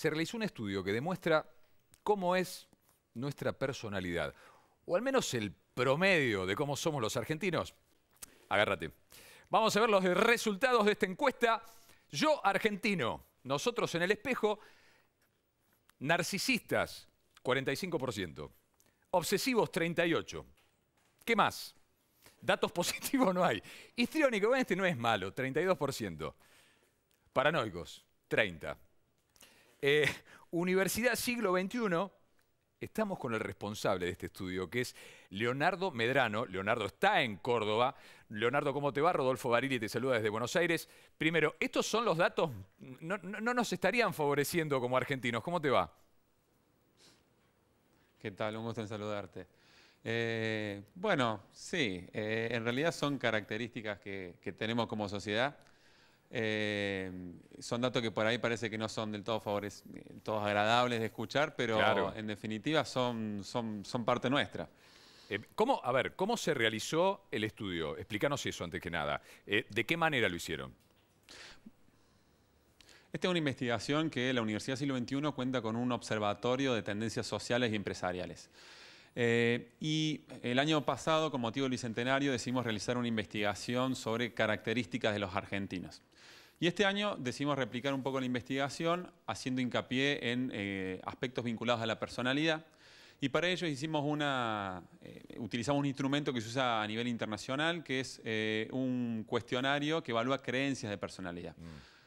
se realizó un estudio que demuestra cómo es nuestra personalidad, o al menos el promedio de cómo somos los argentinos. Agárrate. Vamos a ver los resultados de esta encuesta. Yo, argentino, nosotros en el espejo, narcisistas, 45%, obsesivos, 38%. ¿Qué más? Datos positivos no hay. Histriónico, este no es malo, 32%. Paranoicos, 30%. Eh, Universidad Siglo XXI, estamos con el responsable de este estudio, que es Leonardo Medrano. Leonardo está en Córdoba. Leonardo, ¿cómo te va? Rodolfo Barili te saluda desde Buenos Aires. Primero, estos son los datos, no, no nos estarían favoreciendo como argentinos. ¿Cómo te va? ¿Qué tal? Un gusto en saludarte. Eh, bueno, sí, eh, en realidad son características que, tenemos como sociedad. Eh, son datos que por ahí parece que no son del todo favores, todos agradables de escuchar, pero en definitiva son, son, son parte nuestra. ¿cómo, a ver, ¿cómo se realizó el estudio? Explícanos eso antes que nada. ¿De qué manera lo hicieron? Esta es una investigación que la Universidad Siglo XXI cuenta con un observatorio de tendencias sociales y empresariales. Eh, y el año pasado, con motivo del Bicentenario, decidimos realizar una investigación sobre características de los argentinos. Y este año decidimos replicar un poco la investigación, haciendo hincapié en eh, aspectos vinculados a la personalidad. Y para ello hicimos una, eh, utilizamos un instrumento que se usa a nivel internacional, que es un cuestionario que evalúa creencias de personalidad. Mm.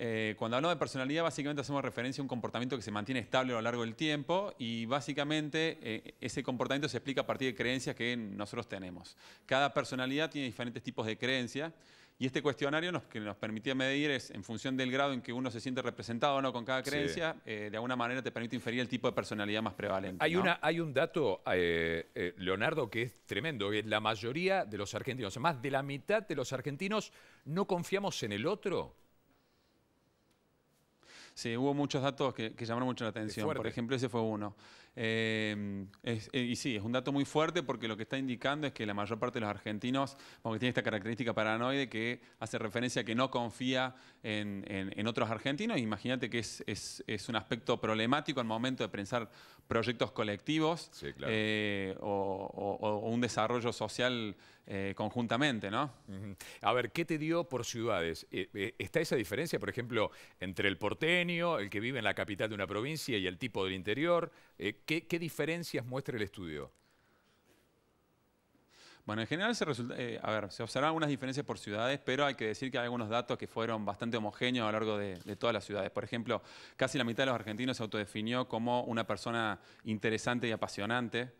Eh, cuando hablamos de personalidad, básicamente hacemos referencia a un comportamiento que se mantiene estable a lo largo del tiempo y básicamente eh, ese comportamiento se explica a partir de creencias que nosotros tenemos. Cada personalidad tiene diferentes tipos de creencias y este cuestionario nos, que nos permitía medir es, en función del grado en que uno se siente representado o no con cada creencia, eh, de alguna manera te permite inferir el tipo de personalidad más prevalente. Hay, una, hay un dato, Leonardo, que es tremendo, que la mayoría de los argentinos, más de la mitad de los argentinos, no confiamos en el otro. Sí, hubo muchos datos que, llamaron mucho la atención. Por ejemplo, ese fue uno. Eh, eh, y sí, es un dato muy fuerte porque lo que está indicando es que la mayor parte de los argentinos, aunque tiene esta característica paranoide que hace referencia a que no confía en, otros argentinos, imagínate que es, un aspecto problemático al momento de pensar proyectos colectivos eh, o, un desarrollo social conjuntamente, ¿no? A ver, ¿qué te dio por ciudades? ¿Está esa diferencia, por ejemplo, entre el porteño, el que vive en la capital de una provincia y el tipo del interior? ¿Qué, diferencias muestra el estudio? Bueno, en general se, eh, a ver, se observan algunas diferencias por ciudades, pero hay que decir que hay algunos datos que fueron bastante homogéneos a lo largo de, todas las ciudades. Por ejemplo, casi la mitad de los argentinos se autodefinió como una persona interesante y apasionante.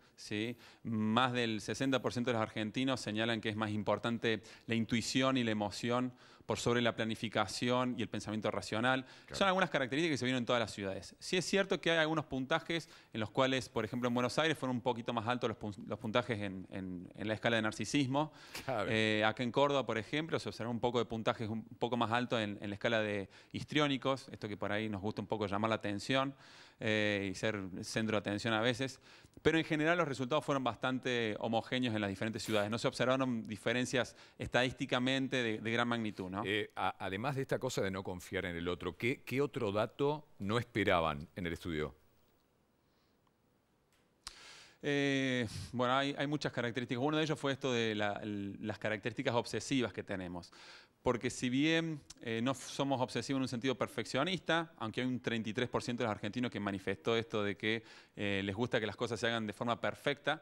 Más del 60% de los argentinos señalan que es más importante la intuición y la emoción por sobre la planificación y el pensamiento racional. Son algunas características que se vieron en todas las ciudades. Sí es cierto que hay algunos puntajes en los cuales, por ejemplo, en Buenos Aires fueron un poquito más altos los, puntajes en, la escala de narcisismo. Eh, acá en Córdoba, por ejemplo, se observó un poco de puntajes un poco más altos en, la escala de histriónicos, esto que por ahí nos gusta un poco llamar la atención eh, y ser centro de atención a veces. Pero en general los resultados fueron bastante homogéneos en las diferentes ciudades. No se observaron diferencias estadísticamente de, gran magnitud. Eh, además de esta cosa de no confiar en el otro, ¿qué, otro dato no esperaban en el estudio? Eh, bueno, hay, muchas características. Uno de ellos fue esto de las características obsesivas que tenemos. Porque si bien eh, no somos obsesivos en un sentido perfeccionista, aunque hay un 33% de los argentinos que manifestó esto de que les gusta que las cosas se hagan de forma perfecta,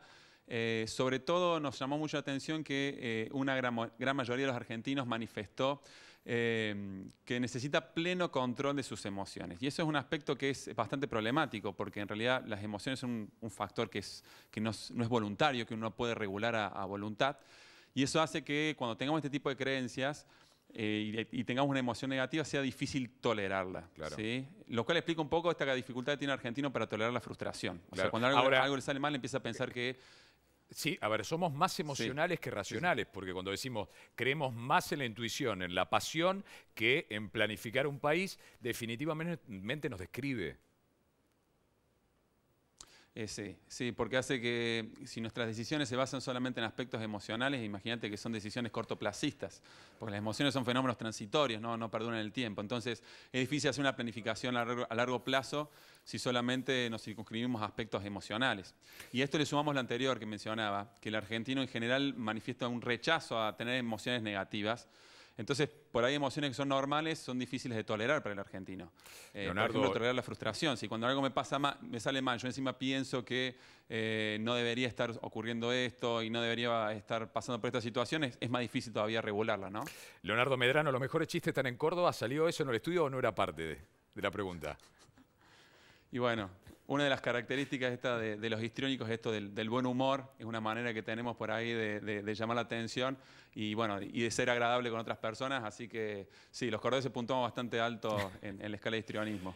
eh, sobre todo nos llamó mucho la atención que eh, una gran, mayoría de los argentinos manifestó eh, que necesita pleno control de sus emociones. Y eso es un aspecto que es bastante problemático, porque en realidad las emociones son un, factor que, no, es, voluntario, que uno puede regular a, voluntad. Y eso hace que cuando tengamos este tipo de creencias, y, tengamos una emoción negativa, sea difícil tolerarla. Lo cual explica un poco esta dificultad que tiene el argentino para tolerar la frustración. O sea, cuando algo, algo, le sale mal, empieza a pensar que Sí, a ver, somos más emocionales que racionales, porque cuando decimos creemos más en la intuición, en la pasión, que en planificar un país, definitivamente nos describe. Eh, sí, porque hace que si nuestras decisiones se basan solamente en aspectos emocionales, imagínate que son decisiones cortoplacistas, porque las emociones son fenómenos transitorios, no, no perduran el tiempo. Entonces es difícil hacer una planificación a largo, a largo plazo si solamente nos circunscribimos a aspectos emocionales. Y a esto le sumamos lo anterior que mencionaba, que el argentino en general manifiesta un rechazo a tener emociones negativas. Entonces, por ahí emociones que son normales son difíciles de tolerar para el argentino. Eh, Leonardo- por ejemplo, tolerar la frustración. Si cuando algo me pasa mal, me sale mal, yo encima pienso que eh, no debería estar ocurriendo esto y no debería estar pasando por estas situaciones, es más difícil todavía regularla, ¿no? Leonardo Medrano, ¿los mejores chistes están en Córdoba? ¿Salió eso en el estudio o no era parte de, de la pregunta? Y bueno, una de las características esta de, los histriónicos es esto del, buen humor, es una manera que tenemos por ahí de llamar la atención y bueno, y de ser agradable con otras personas, así que sí, los cordobeses puntuamos bastante alto en, en la escala de histrionismo.